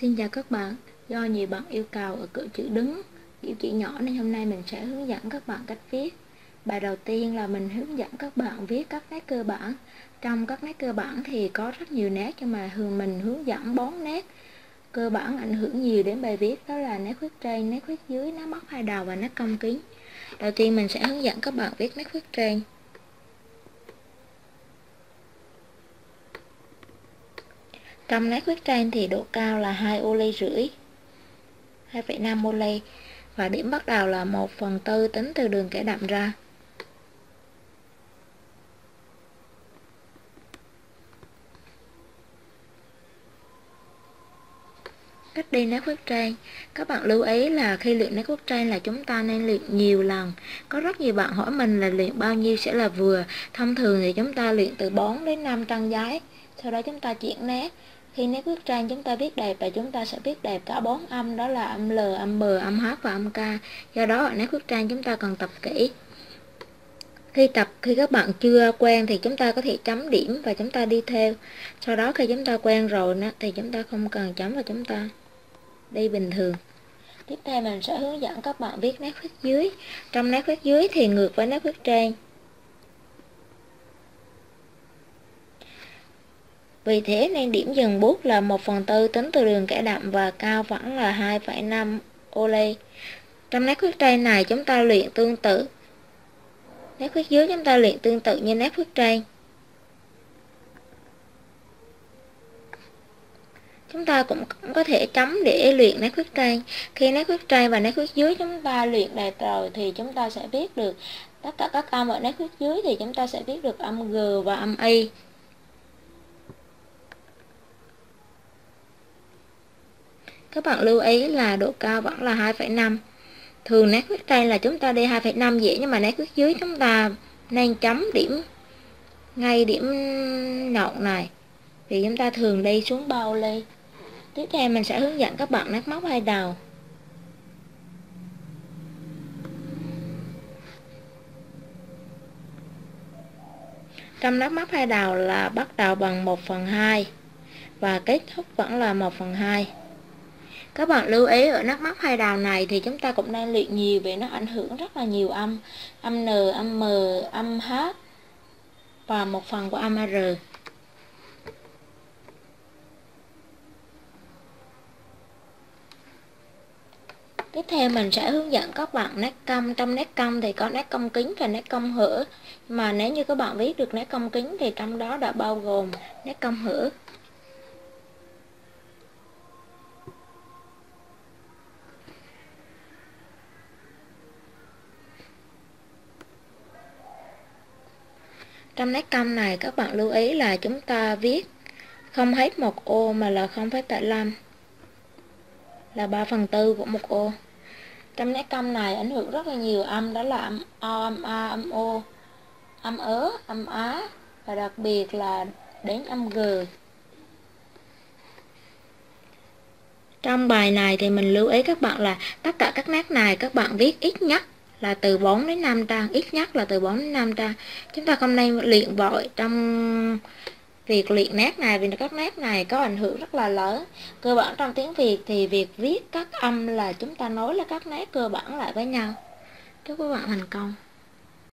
Xin chào các bạn, do nhiều bạn yêu cầu ở cỡ chữ đứng, kiểu chữ nhỏ nên hôm nay mình sẽ hướng dẫn các bạn cách viết. Bài đầu tiên là mình hướng dẫn các bạn viết các nét cơ bản. Trong các nét cơ bản thì có rất nhiều nét nhưng mà thường mình hướng dẫn bốn nét cơ bản ảnh hưởng nhiều đến bài viết đó là nét khuyết trên, nét khuyết dưới, nét móc hai đầu và nét cong kính. Đầu tiên mình sẽ hướng dẫn các bạn viết nét khuyết trên. Trong nét huyết trang thì độ cao là 2 ô ly rưỡi 2,5 ô ly và điểm bắt đầu là 1 phần tư tính từ đường kẻ đậm ra. Cách đi nét khuyết trang các bạn lưu ý là khi luyện nét khuyết trang là chúng ta nên luyện nhiều lần. Có rất nhiều bạn hỏi mình là luyện bao nhiêu sẽ là vừa. Thông thường thì chúng ta luyện từ 4 đến 5 trang giấy sau đó chúng ta chuyển nét khi nét viết trang chúng ta viết đẹp và chúng ta sẽ viết đẹp cả bốn âm đó là âm L, âm B, âm H và âm K. Do đó ở nét viết trang chúng ta cần tập kỹ. Khi tập, khi các bạn chưa quen thì chúng ta có thể chấm điểm và chúng ta đi theo. Sau đó khi chúng ta quen rồi thì chúng ta không cần chấm và chúng ta đi bình thường. Tiếp theo mình sẽ hướng dẫn các bạn viết nét khuyết dưới. Trong nét khuyết dưới thì ngược với nét khuyết trên. Vì thế nên điểm dừng bút là 1 phần tư tính từ đường kẻ đậm và cao vẫn là 2,5 ô lê. Trong nét khuyết trên này chúng ta luyện tương tự. Nét khuyết dưới chúng ta luyện tương tự như nét khuyết trên. Chúng ta cũng có thể chấm để luyện nét khuyết trên. Khi nét khuyết trên và nét khuyết dưới chúng ta luyện đầy rồi thì chúng ta sẽ biết được tất cả các âm ở nét khuyết dưới thì chúng ta sẽ biết được âm G và âm Y. các bạn lưu ý là độ cao vẫn là 2,5 thường nét khuyết trên là chúng ta đi 2,5 dễ nhưng mà nét khuyết dưới chúng ta nên chấm điểm ngay điểm nhọn này. Thì chúng ta thường đi xuống bao ly. Tiếp theo mình sẽ hướng dẫn các bạn nét móc hai đầu. Trong nét móc hai đầu là bắt đầu bằng 1 phần 2 và kết thúc vẫn là 1 phần 2 các bạn lưu ý ở nắp móc hai đào này thì chúng ta cũng đang luyện nhiều vì nó ảnh hưởng rất là nhiều âm âm N, âm M, âm H và một phần của âm R. Tiếp theo mình sẽ hướng dẫn các bạn nét cong. Trong nét cong thì có nét cong kính và nét cong hở. Mà nếu như các bạn viết được nét cong kính thì trong đó đã bao gồm nét cong hở. Trong nét cong này các bạn lưu ý là chúng ta viết không hết một ô mà là 0,75 là 3 phần tư của một ô. Trong nét cong này ảnh hưởng rất là nhiều âm đó là âm O, âm A, âm O, âm ớ, âm Á và đặc biệt là đến âm G. Trong bài này thì mình lưu ý các bạn là tất cả các nét này các bạn viết ít nhất là từ 4 đến 5 trang, ít nhất là từ 4 đến 5 trang. Chúng ta không nên luyện vội trong việc luyện nét này vì các nét này có ảnh hưởng rất là lớn. Cơ bản trong tiếng Việt thì việc viết các âm là chúng ta nối là các nét cơ bản lại với nhau. Chúc các bạn thành công.